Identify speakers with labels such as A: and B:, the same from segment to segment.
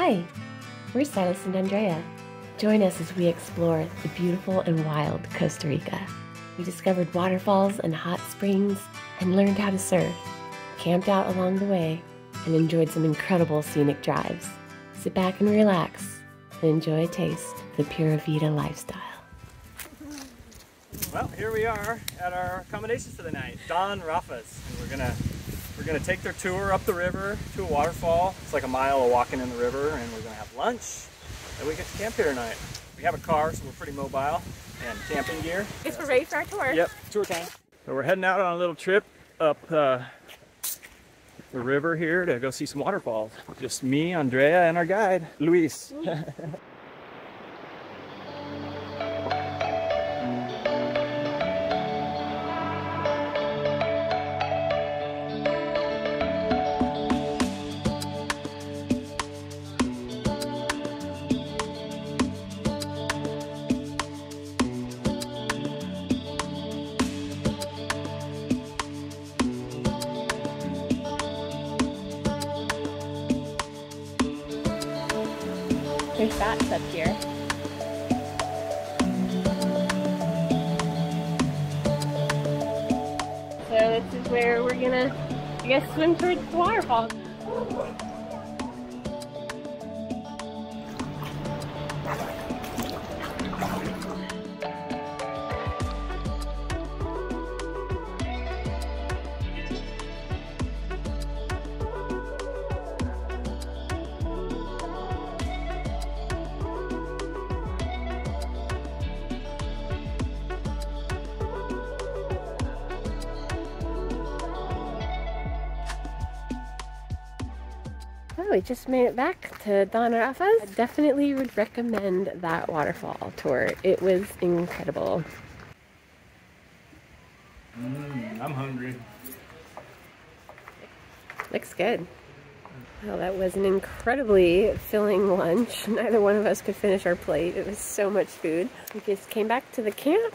A: Hi, we're Silas and Andrea. Join us as we explore the beautiful and wild Costa Rica. We discovered waterfalls and hot springs and learned how to surf, camped out along the way, and enjoyed some incredible scenic drives. Sit back and relax and enjoy a taste of the Pura Vida lifestyle.
B: Well, here we are at our accommodations for the night, Don Rafa's, and we're gonna we're gonna take their tour up the river to a waterfall. It's like a mile of walking in the river, and we're gonna have lunch, and we get to camp here tonight. We have a car, so we're pretty mobile, and camping gear.
C: Guess we're ready for our tour.
B: Yep, tour time. So we're heading out on a little trip up uh, the river here to go see some waterfalls. Just me, Andrea, and our guide, Luis.
C: here. So this is where we're gonna, I guess, swim towards the waterfall. Just made it back to Don Rafa's. I definitely would recommend that waterfall tour. It was incredible.
B: Mm, I'm hungry.
C: Looks good. Well, that was an incredibly filling lunch. Neither one of us could finish our plate. It was so much food. We just came back to the camp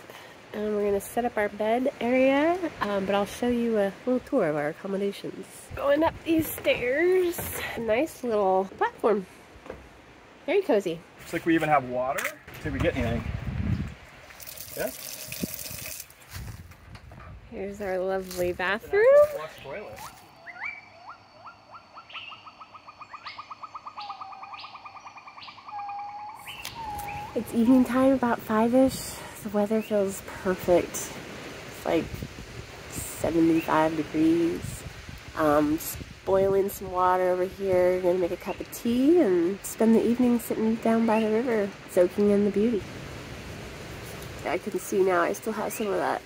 C: and we're gonna set up our bed area, um, but I'll show you a little tour of our accommodations. Going up these stairs, nice little platform. Very cozy.
B: Looks like we even have water. Did we get anything? Yeah?
C: Here's our lovely bathroom. It's evening time, about five-ish. The weather feels perfect. It's like 75 degrees. Um, just boiling some water over here. Gonna make a cup of tea and spend the evening sitting down by the river, soaking in the beauty. I can see now I still have some of that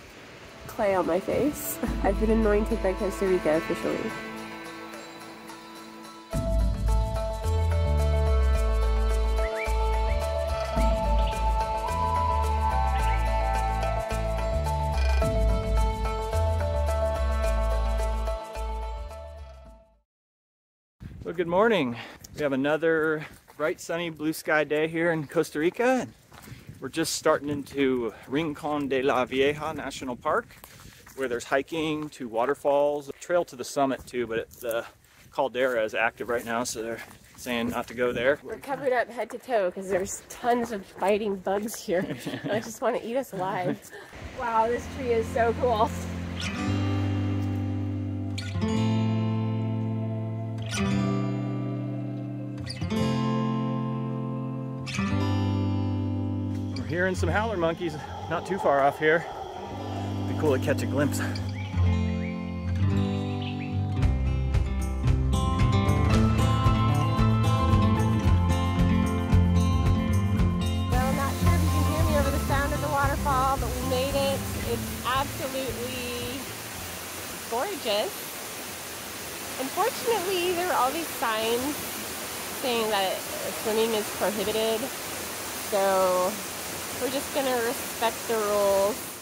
C: clay on my face. I've been anointed by Costa Rica officially.
B: Good morning. We have another bright, sunny, blue sky day here in Costa Rica. And we're just starting into Rincon de la Vieja National Park, where there's hiking to waterfalls, trail to the summit too, but it, the caldera is active right now, so they're saying not to go there.
C: We're covered up head to toe because there's tons of biting bugs here. I just want to eat us alive. Wow, this tree is so cool.
B: Hearing some howler monkeys not too far off here. Be cool to catch a glimpse.
C: Well, not sure if you can hear me over the sound of the waterfall, but we made it. It's absolutely gorgeous. Unfortunately, there were all these signs saying that swimming is prohibited, so we're just gonna respect the rules.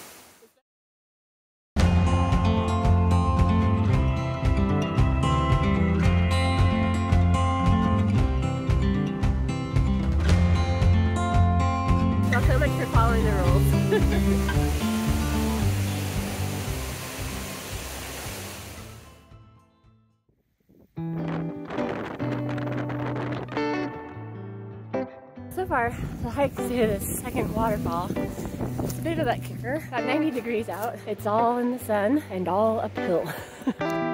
C: The hike to the second waterfall it's a bit of that kicker. About 90 degrees out. It's all in the sun and all uphill.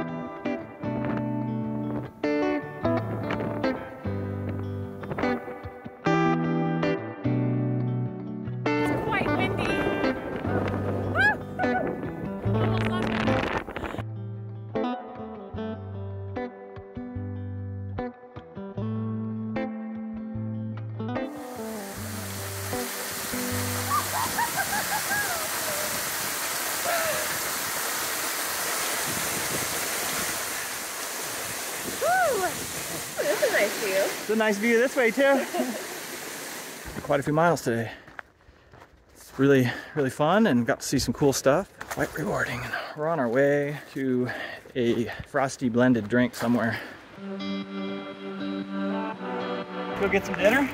C: a nice view
B: this way too. Quite a few miles today. It's really, really fun and got to see some cool stuff. Quite rewarding. We're on our way to a frosty blended drink somewhere. Go get some dinner?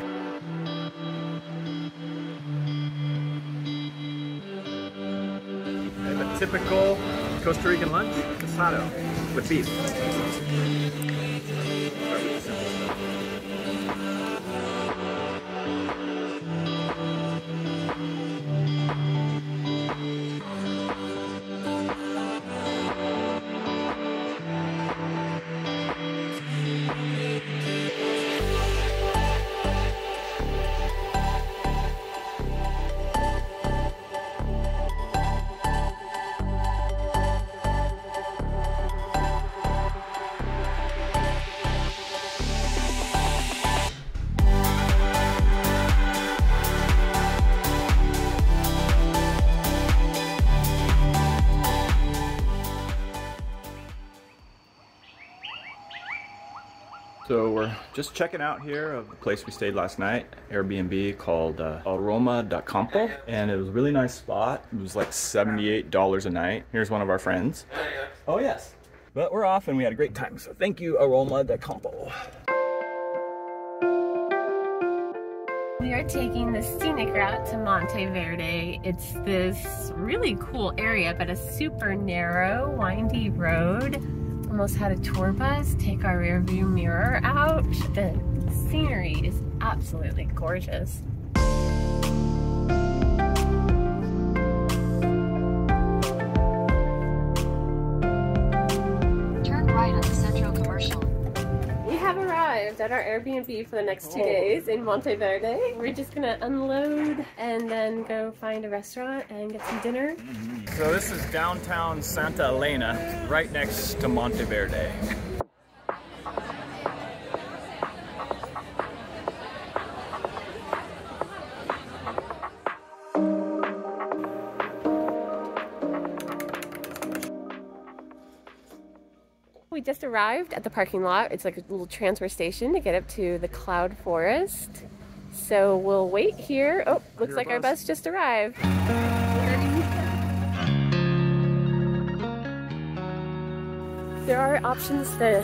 B: They have a typical Costa Rican lunch, casado with beef. Just checking out here of the place we stayed last night, Airbnb called uh, Aroma de Campo, and it was a really nice spot. It was like $78 a night. Here's one of our friends. Oh yes. But we're off and we had a great time. So thank you, Aroma de Campo.
C: We are taking the scenic route to Monte Verde. It's this really cool area, but a super narrow, windy road. Almost had a tour bus take our rear view mirror out. The scenery is absolutely gorgeous. Arrived at our Airbnb for the next two oh. days in Monte Verde. We're just gonna unload and then go find a restaurant and get some dinner.
B: So this is downtown Santa Elena, right next to Monteverde.
C: Just arrived at the parking lot. It's like a little transfer station to get up to the Cloud Forest. So we'll wait here. Oh, looks
B: Your
C: like our
B: bus.
C: bus just arrived. There are options to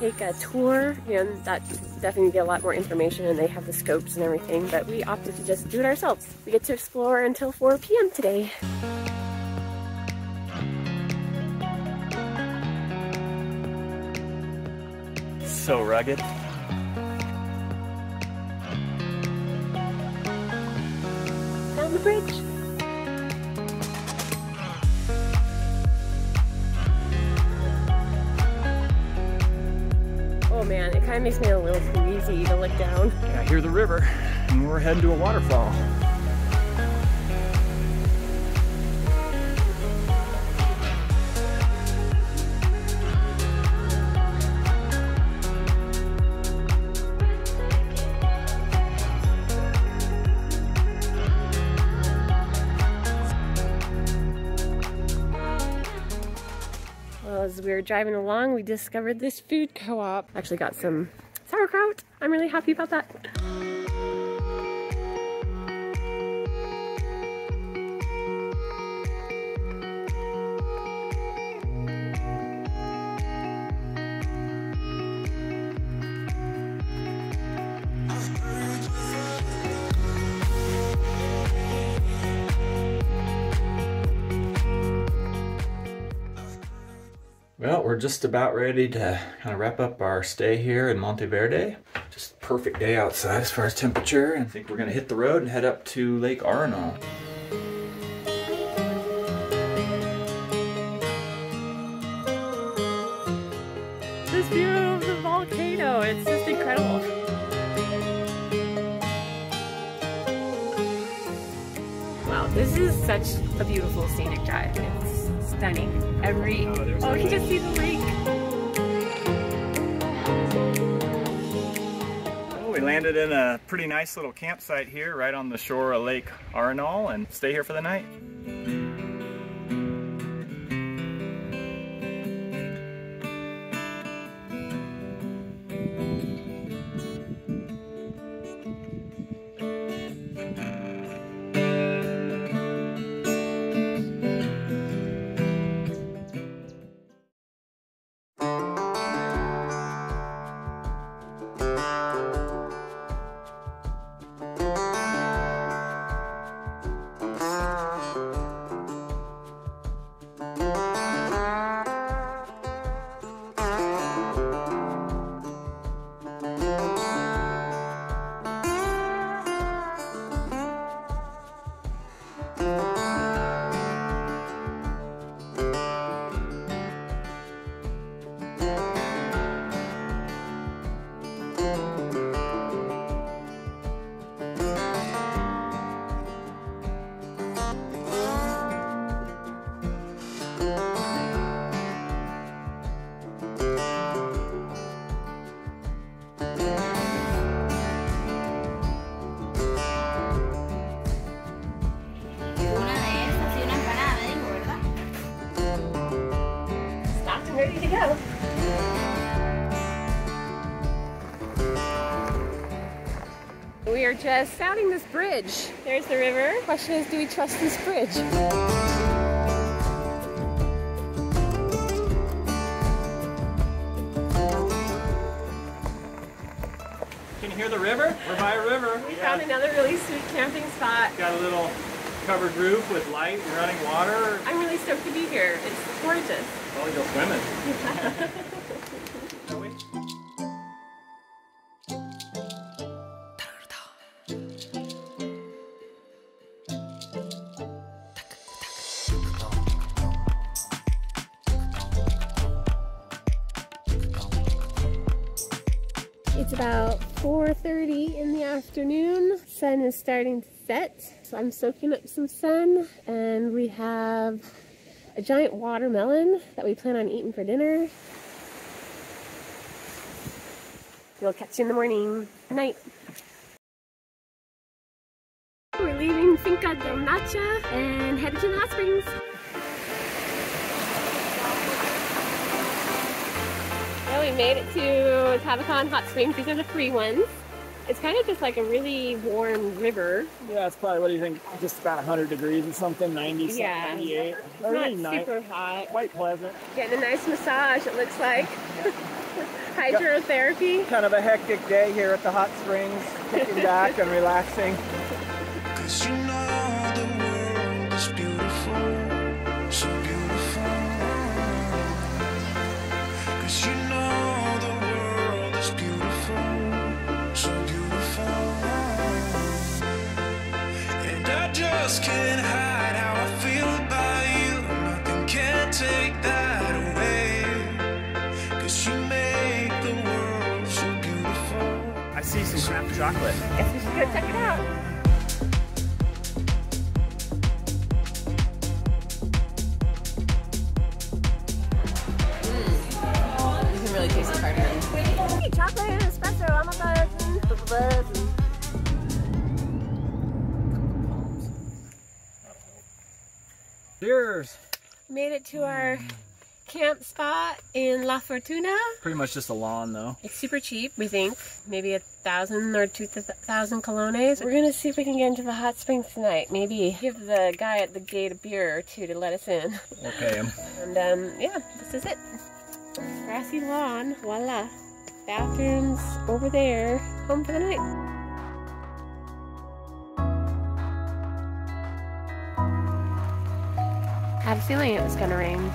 C: take a tour, and that definitely get a lot more information, and they have the scopes and everything, but we opted to just do it ourselves. We get to explore until 4 p.m. today.
B: So rugged.
C: Down the bridge. Oh man, it kind of makes me a little queasy to look down.
B: I hear the river, and we're heading to a waterfall.
C: We were driving along, we discovered this food co-op. Actually got some sauerkraut. I'm really happy about that.
B: Just about ready to kind of wrap up our stay here in Monteverde. Just perfect day outside as far as temperature. And I think we're gonna hit the road and head up to Lake Arenal.
D: This view of the volcano, it's just incredible. Wow, this is such a beautiful scenic drive. Stunning. Every
B: Oh,
D: you
B: lake.
D: see the lake.
B: We landed in a pretty nice little campsite here right on the shore of Lake Arenal and stay here for the night.
D: Just uh, sounding this bridge. There's the river. Question is, do we trust this bridge?
B: Can you hear the river? We're by a river.
D: We found another really sweet camping spot.
B: Got a little covered roof with light and running water.
D: I'm really stoked to be here. It's gorgeous.
B: Probably go swimming.
C: Sun is starting to set. So I'm soaking up some sun and we have a giant watermelon that we plan on eating for dinner. We'll catch you in the morning. Night. We're leaving Finca del Nacha and headed to the hot springs. Well, we made it to Tabacon Hot Springs. These are the free ones. It's kind of just like a really warm river.
E: Yeah, it's probably what do you think? Just about 100 degrees or something, 90,
C: Yeah.
E: 98.
C: It's
E: Really
C: not
E: nice,
C: super hot.
E: quite pleasant.
C: Getting a nice massage, it looks like. Hydrotherapy.
E: Kind of a hectic day here at the hot springs, kicking back and relaxing. chocolate.
C: Guess we should go check it out. Mm.
D: You can really taste the
C: chocolate and espresso. I'm a buzzing.
B: Cheers.
C: Made it to our mm. Camp spot in La Fortuna.
B: Pretty much just a lawn though.
C: It's super cheap, we think. Maybe a thousand or two thousand colones. We're gonna see if we can get into the hot springs tonight. Maybe give the guy at the gate a beer or two to let us in.
B: Okay. um,
C: And um, yeah, this is it. Grassy lawn, voila. Bathrooms over there. Home for the night. I Had a feeling it was gonna rain.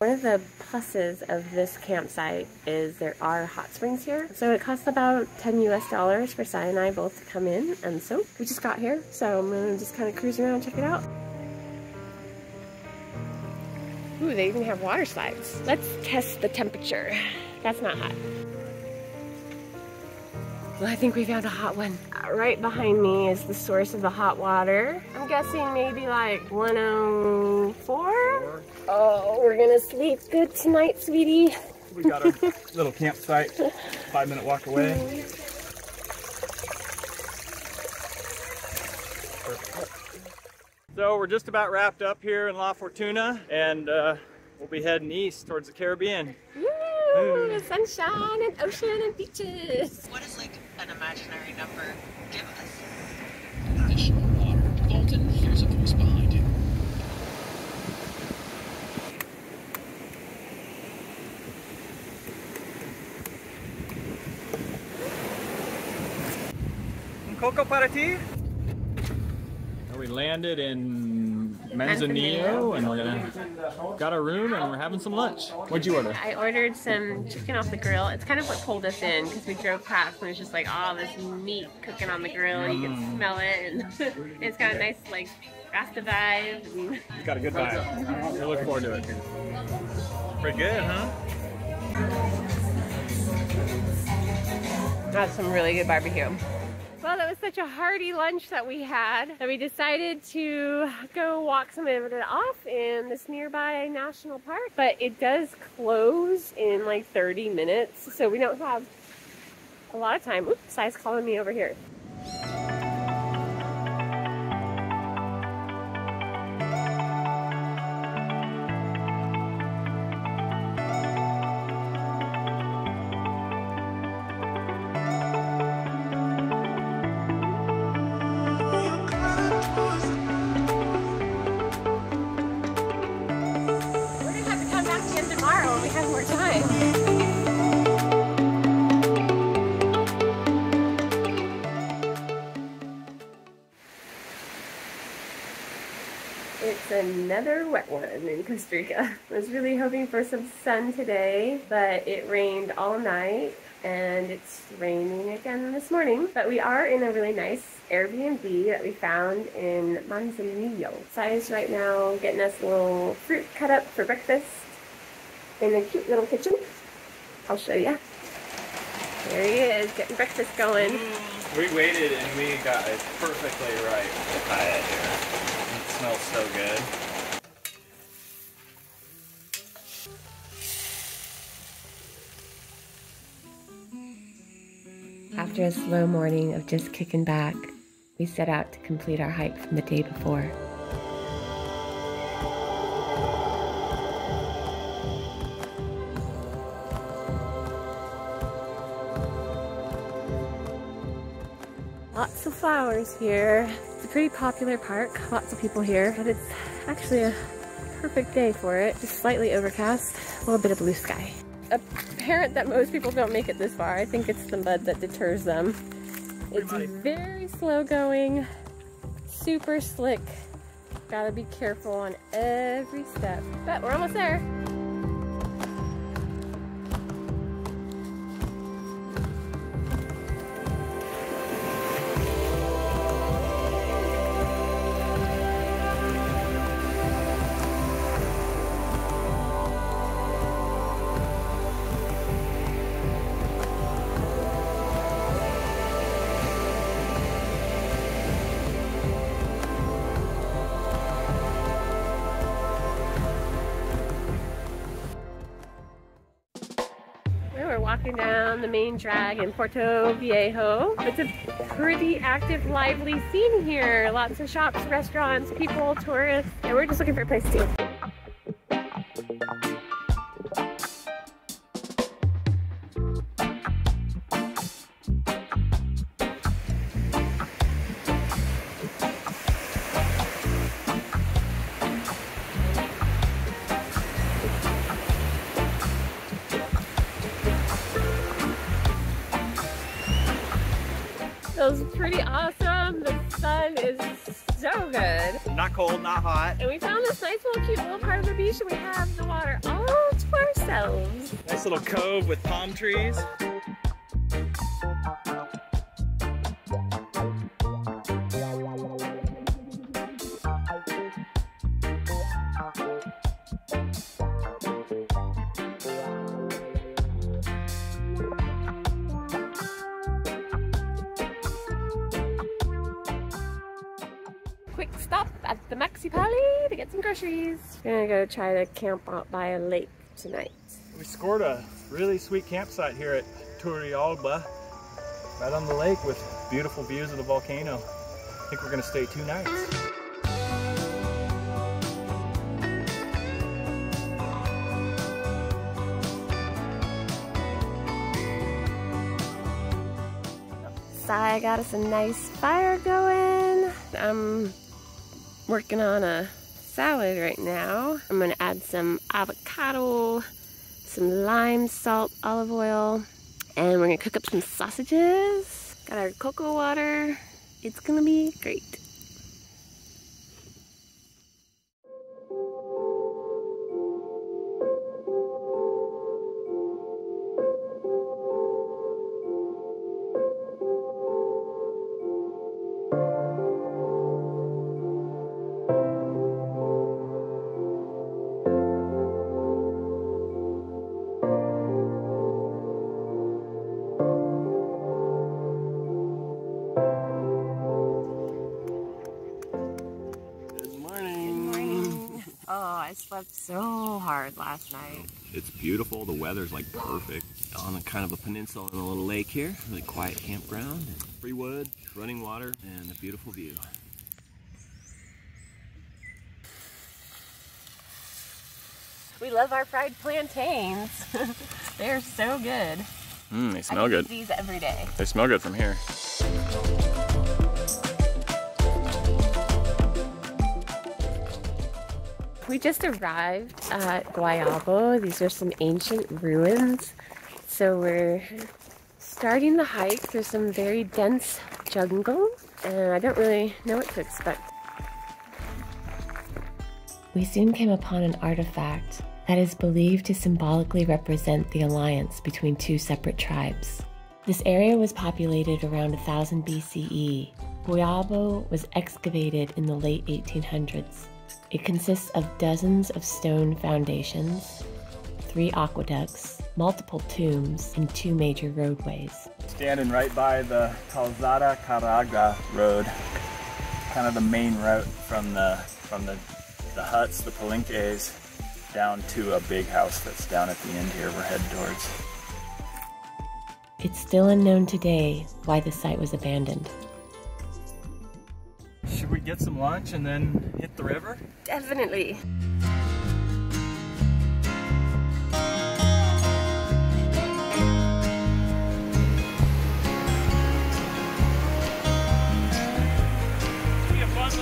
C: One of the pluses of this campsite is there are hot springs here. So it costs about 10 US dollars for Sai and I both to come in and soak. We just got here, so I'm gonna just kind of cruise around and check it out. Ooh, they even have water slides. Let's test the temperature. That's not hot. Well, I think we found a hot one. Uh, Right behind me is the source of the hot water. I'm guessing maybe like 104? Oh, we're gonna sleep good tonight, sweetie.
B: We got our little campsite, five minute walk away. So we're just about wrapped up here in La Fortuna and uh, we'll be heading east towards the Caribbean.
C: Woo! The sunshine and ocean and beaches.
F: What is like an imaginary number? Give us. Additional water. Dalton, here's a voice behind you.
B: Un coco para ti. We landed in Manzanillo and we're gonna got our room and we're having some lunch. What'd you order?
C: I ordered some chicken off the grill. It's kind of what pulled us in because we drove past and it was just like, oh, this meat cooking on the grill and you can mm. smell it and it's got a nice like Rasta vibe.
B: It's got a good vibe. We look forward to it. Pretty good, huh?
C: That's some really good barbecue. Well, that was such a hearty lunch that we had that we decided to go walk some of it off in this nearby national park. But it does close in like 30 minutes, so we don't have a lot of time. Oops, Sai's calling me over here. Another wet one in Costa Rica. I was really hoping for some sun today, but it rained all night and it's raining again this morning. But we are in a really nice Airbnb that we found in Manzanillo. Sai's right now getting us a little fruit cut up for breakfast in a cute little kitchen. I'll show you. There he is, getting breakfast going. Mm.
B: We waited and we got it perfectly right here. It smells so good.
A: After a slow morning of just kicking back, we set out to complete our hike from the day before.
C: Lots of flowers here. It's a pretty popular park, lots of people here, but it's actually a perfect day for it. Just slightly overcast, a little bit of blue sky. Apparent that most people don't make it this far. I think it's the mud that deters them. It's very slow going, super slick. Gotta be careful on every step. But we're almost there. Main drag in Puerto Viejo. It's a pretty active, lively scene here. Lots of shops, restaurants, people, tourists, and we're just looking for a place to eat.
B: Not cold, not hot.
D: And we found this nice little cute little part of the beach and we have the water oh, all to ourselves.
B: Nice little cove with palm trees.
C: Go try to camp out by a lake tonight.
B: We scored a really sweet campsite here at Turrialba, right on the lake with beautiful views of the volcano. I think we're gonna stay two nights.
C: Sai got us a nice fire going. I'm working on a salad right now. I'm gonna add some avocado, some lime, salt, olive oil, and we're gonna cook up some sausages. Got our cocoa water. It's gonna be great.
G: Kind of a peninsula and a little lake here. Really quiet campground. Free wood, running water, and a beautiful view.
C: We love our fried plantains. They're so good.
B: Mmm, they smell
C: could
B: good.
C: eat These every day.
B: They smell good from here.
C: We just arrived at Guayabo. These are some ancient ruins. So we're starting the hike through some very dense jungle, and I don't really know what to expect.
A: We soon came upon an artifact that is believed to symbolically represent the alliance between two separate tribes. This area was populated around 1000 BCE. Guayabo was excavated in the late 1800s. It consists of dozens of stone foundations, three aqueducts, multiple tombs, and two major roadways.
B: Standing right by the Calzada Caragra road, kind of the main route from the from the, the huts, the palenques, down to a big house that's down at the end here we're headed towards.
A: It's still unknown today why the site was abandoned.
B: Should we get some lunch and then hit the river?
C: Definitely.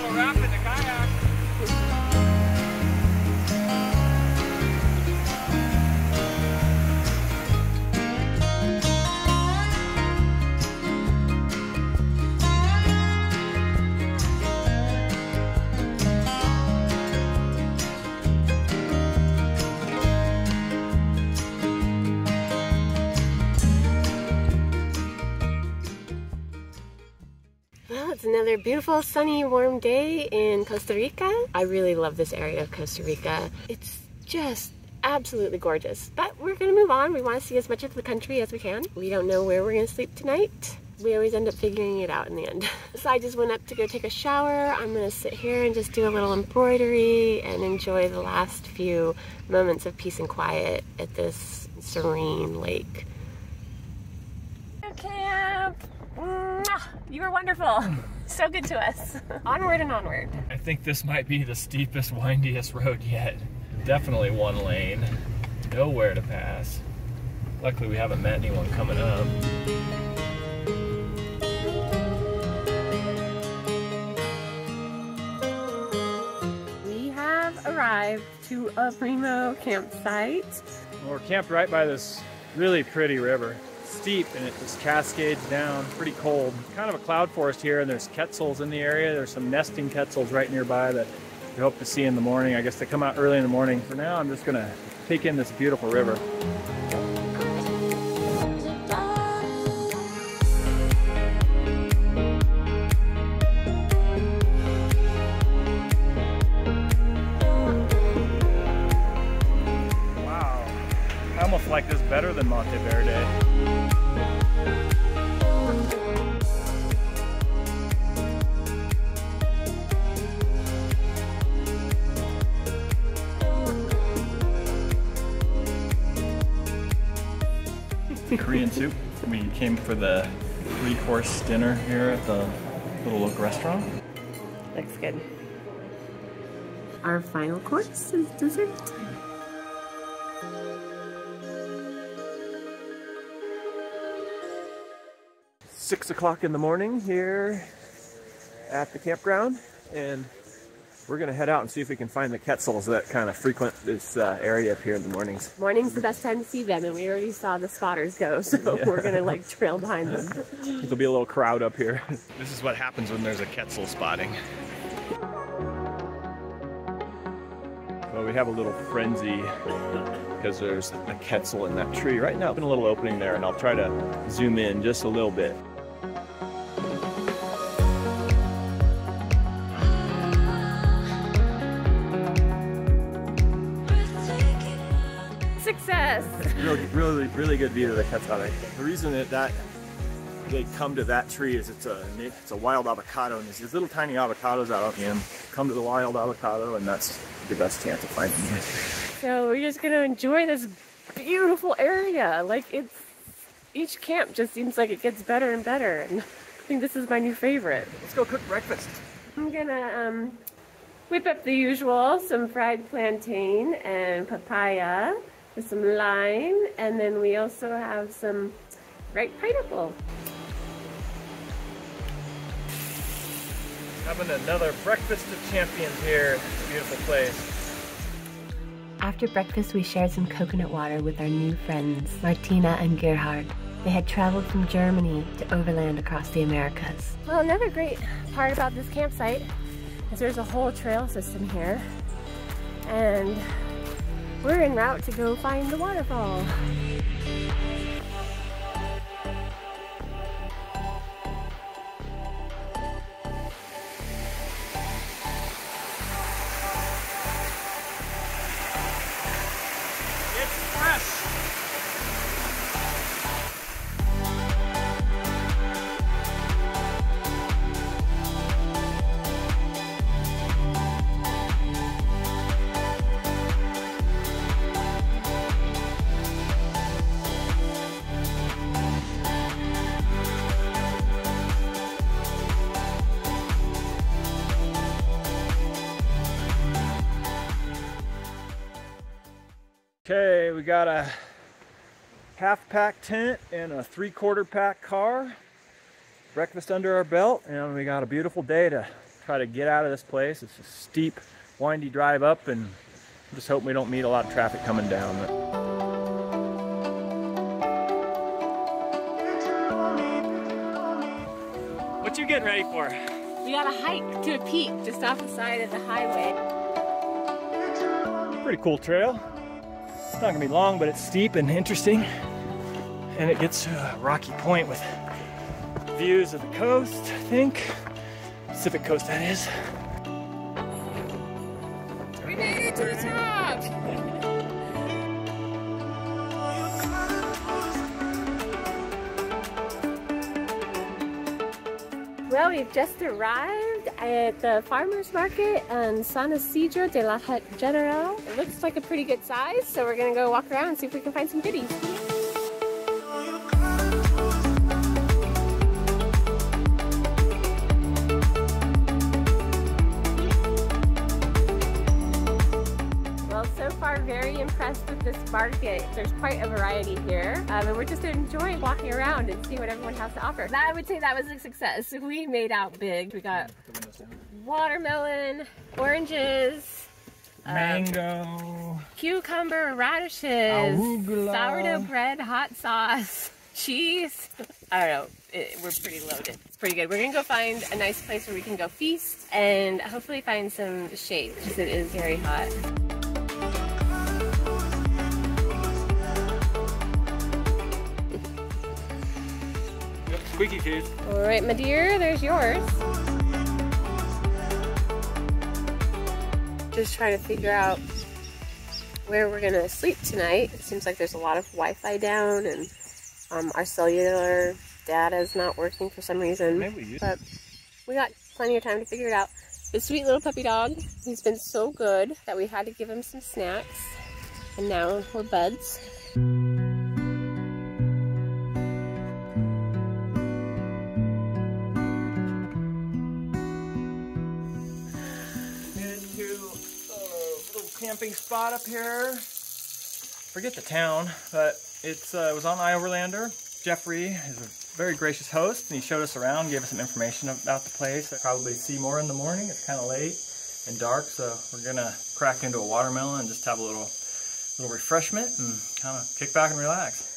B: In the kayak.
C: Another beautiful, sunny, warm day in Costa Rica. I really love this area of Costa Rica. It's just absolutely gorgeous. But we're gonna move on. We wanna see as much of the country as we can. We don't know where we're gonna sleep tonight. We always end up figuring it out in the end. so I just went up to go take a shower. I'm gonna sit here and just do a little embroidery and enjoy the last few moments of peace and quiet at this serene lake. Camp! You were wonderful. So good to us. onward and onward.
B: I think this might be the steepest, windiest road yet. Definitely one lane. Nowhere to pass. Luckily we haven't met anyone coming up.
C: We have arrived to a primo campsite.
B: We're camped right by this really pretty river. Steep and it just cascades down pretty cold. Kind of a cloud forest here and there's quetzals in the area. There's some nesting quetzals right nearby that we hope to see in the morning. I guess they come out early in the morning. For now, I'm just gonna take in this beautiful river. For the three course dinner here at the Little Oak restaurant.
C: Looks good. Our final course is dessert.
G: Six o'clock in the morning here at the campground, and we're gonna head out and see if we can find the quetzals that kind of frequent this uh, area up here in the mornings.
C: Morning's the best time to see them, and we already saw the spotters go, so
G: Yeah.
C: we're gonna like trail behind them.
G: There'll be a little crowd up here.
B: This is what happens when there's a quetzal spotting.
G: Well, we have a little frenzy because there's a quetzal in that tree right now. Been a little opening there, and I'll try to zoom in just a little bit. Really, really, really good view of the quetzal. The reason that that they come to that tree is it's a it's a wild avocado, and there's these little tiny avocados out on the end. Come to the wild avocado, and that's your best chance of finding it.
C: So we're just gonna enjoy this beautiful area. Like it's each camp just seems like it gets better and better, and I think this is my new favorite.
G: Let's go cook breakfast.
C: I'm gonna um, whip up the usual, some fried plantain and papaya with some lime, and then we also have some ripe pineapple.
B: Having another breakfast of champions here. It's a beautiful place.
A: After breakfast, we shared some coconut water with our new friends, Martina and Gerhard. They had traveled from Germany to overland across the Americas.
C: Well, another great part about this campsite is there's a whole trail system here, and we're en route to go find the waterfall.
B: Got a half pack tent and a three quarter pack car. Breakfast under our belt, and we got a beautiful day to try to get out of this place. It's a steep, windy drive up, and just hope we don't meet a lot of traffic coming down. What you getting ready for?
C: We got a hike to a peak just off the side of the highway.
B: Pretty cool trail. It's not gonna be long, but it's steep and interesting. And it gets to a rocky point with views of the coast, I think. Pacific coast, that is.
C: We made it to the top! Well, we've just arrived at the farmer's market in San Isidro de la General. It looks like a pretty good size, so we're gonna go walk around and see if we can find some goodies. Well, so far, very impressed with this market. There's quite a variety here, um, and we're just enjoying walking around and see what everyone has to offer. I would say that was a success. We made out big. We got watermelon, oranges, um,
B: Mango.
C: cucumber, radishes,
B: Arugula.
C: sourdough bread, hot sauce. cheese. I don't know. It, we're pretty loaded. It's pretty good. We're gonna go find a nice place where we can go feast and hopefully find some shade because it is very hot.
B: Yep, squeaky teeth.
C: All right, my dear, there's yours. Just trying to figure out where we're gonna sleep tonight. It seems like there's a lot of Wi-Fi down and um, our cellular data is not working for some reason.
B: Maybe we
C: but we got plenty of time to figure it out. The sweet little puppy dog, he's been so good that we had to give him some snacks. And now we're buds.
B: Camping spot up here. Forget the town, but it's uh, it was on Overlander. Jeffrey is a very gracious host, and he showed us around, gave us some information about the place. Probably see more in the morning. It's kind of late and dark, so we're gonna crack into a watermelon and just have a little little refreshment and kind of kick back and relax.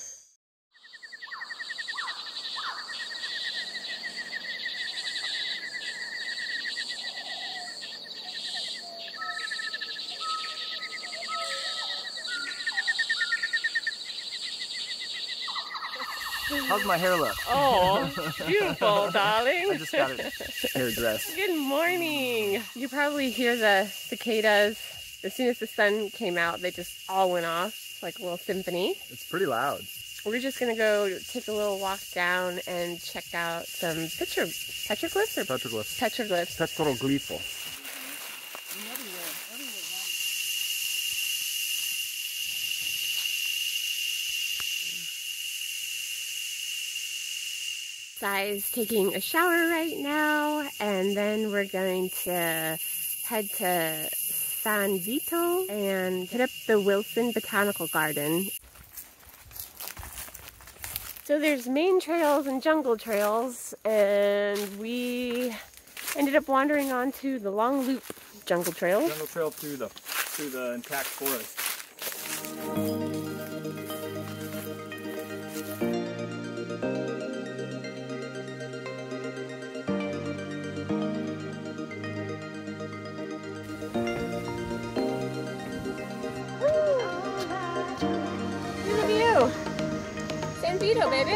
B: How's my hair look?
C: Oh, beautiful, darling.
B: I just got it hair dressed.
C: Good morning. You probably hear the cicadas. As soon as the sun came out, they just all went off like a little symphony.
B: It's pretty loud.
C: We're just gonna go take a little walk down and check out some picture petroglyphs or
B: Petroglyphs.
C: petroglyphs.
B: Petroglypho.
C: Sai's taking a shower right now, and then we're going to head to San Vito and hit up the Wilson Botanical Garden. So there's main trails and jungle trails, and we ended up wandering onto the Long Loop Jungle Trail.
B: Jungle trail through the through the intact forest.
C: Vito, baby!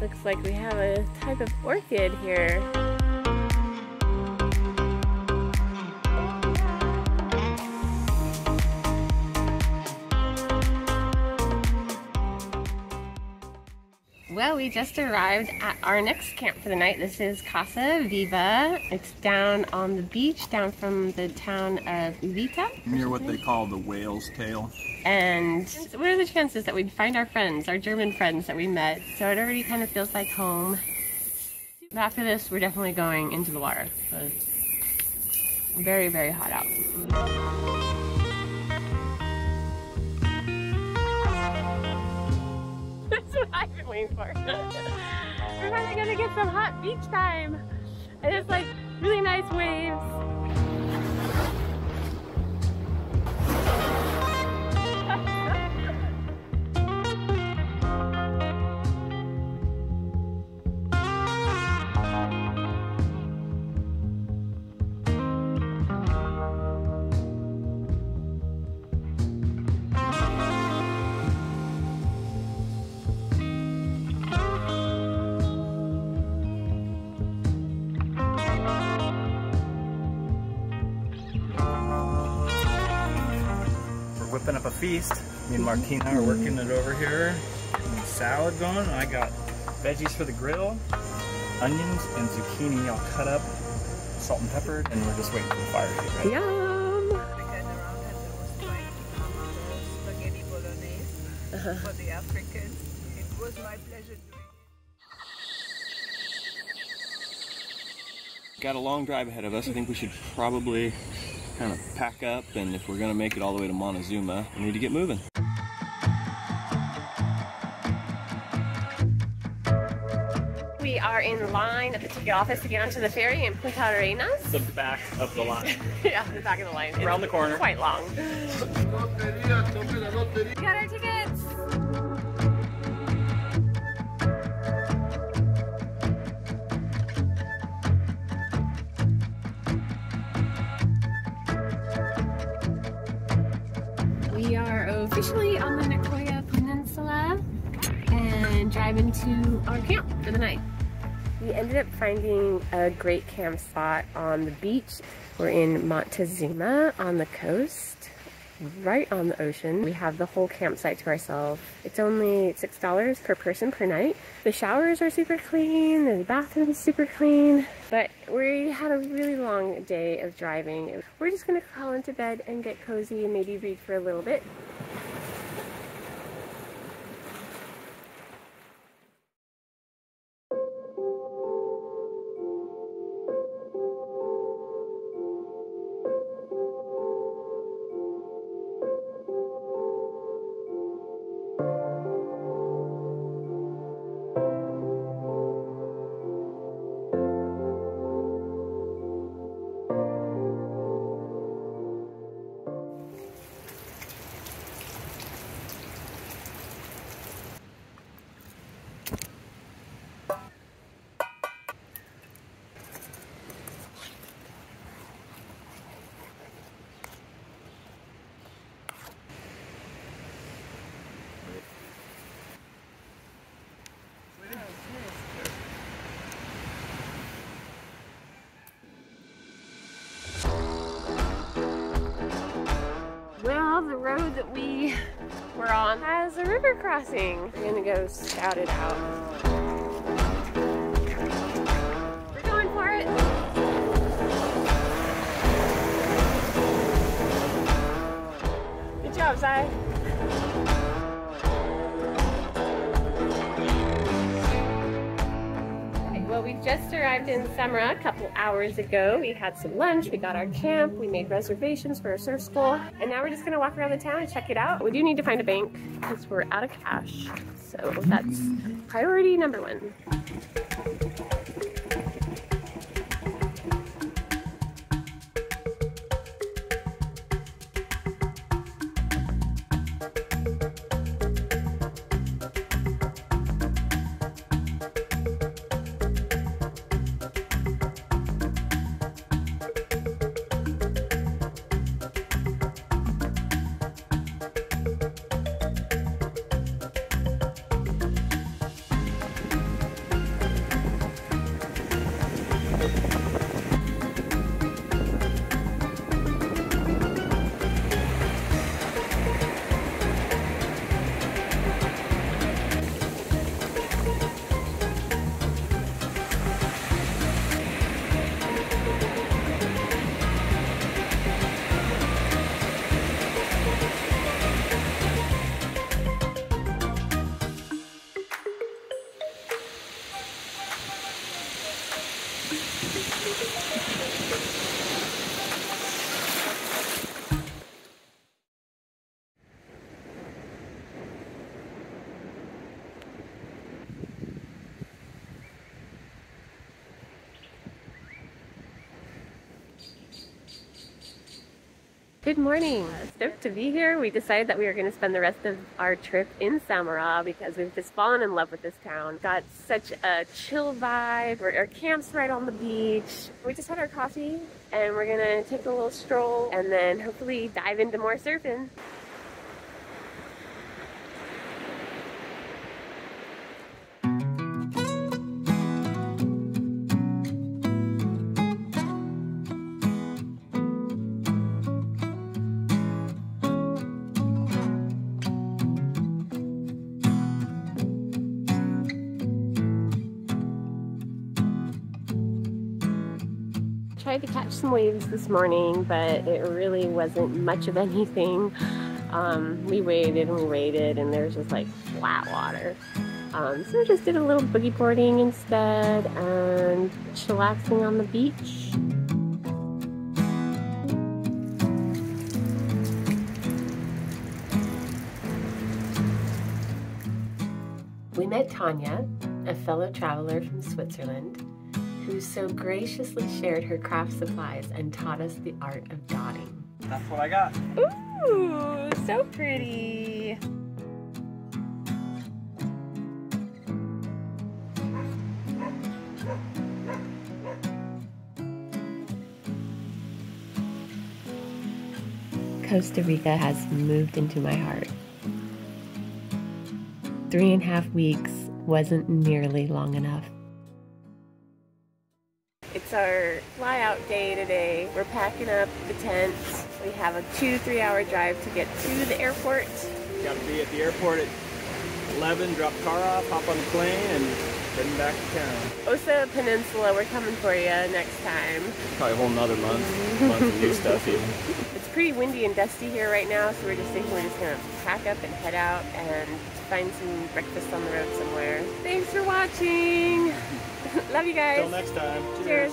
C: Looks like we have a type of orchid here. We just arrived at our next camp for the night. This is Casa Viva. It's down on the beach, down from the town of Uvita.
G: Near what they call the whale's tail.
C: And what are the chances that we'd find our friends, our German friends that we met? So it already kind of feels like home. But after this, we're definitely going into the water. So it's very, very hot out. That's what I've been waiting for. We're finally gonna get some hot beach time. And it's like really nice waves.
B: Martina are working it over here. Getting salad going. I got veggies for the grill, onions and zucchini all cut up, salt and pepper, and we're just waiting for the fire to get ready.
C: Yum!
F: for the Africans. It was my pleasure
G: Got a long drive ahead of us. I think we should probably
H: kind of pack up, and if we're gonna make it all the way to Montezuma, we need to get moving.
C: Ticket office to get onto the ferry in Puntarenas.
B: The back of the line.
C: yeah, the back of the line.
B: Around the corner.
C: Quite long. We got our tickets. We are officially on the Nicoya Peninsula and driving to our camp for the night. We ended up finding a great camp spot on the beach. We're in Montezuma on the coast, right on the ocean. We have the whole campsite to ourselves. It's only $6 per person per night. The showers are super clean, the bathroom is super clean, but we had a really long day of driving. We're just gonna crawl into bed and get cozy and maybe read for a little bit. Well, the road that we were on has a river crossing. We're gonna go scout it out. Arrived in Samara a couple hours ago. We had some lunch, we got our camp, we made reservations for our surf school, and now we're just gonna walk around the town and check it out. We do need to find a bank because we're out of cash, so that's priority number one. Good morning. Stoked to be here. We decided that we were going to spend the rest of our trip in Samara because we've just fallen in love with this town. Got such a chill vibe. Our camp's right on the beach. We just had our coffee and we're going to take a little stroll and then hopefully dive into more surfing. some waves this morning, but it really wasn't much of anything. Um, we waited and we waited, and there's just like flat water. Um, so we just did a little boogie boarding instead and chillaxing on the beach.
A: We met Tanya, a fellow traveler from Switzerland, who so graciously shared her craft supplies and taught us the art of dotting.
B: That's what I got.
D: Ooh, so pretty.
A: Costa Rica has moved into my heart. Three and a half weeks wasn't nearly long enough.
C: It's our flyout day today. We're packing up the tents. We have a two, three hour drive to get to the airport.
B: Got to be at the airport at 11, drop car off, hop on the plane, and heading back to town.
C: Osa Peninsula, we're coming for you next time.
H: Probably a whole nother month, month of new stuff even.
C: It's pretty windy and dusty here right now, so we're just thinking we're just gonna pack up and head out and find some breakfast on the road somewhere. Thanks for watching. Love you guys.
B: Till next time.
C: Cheers.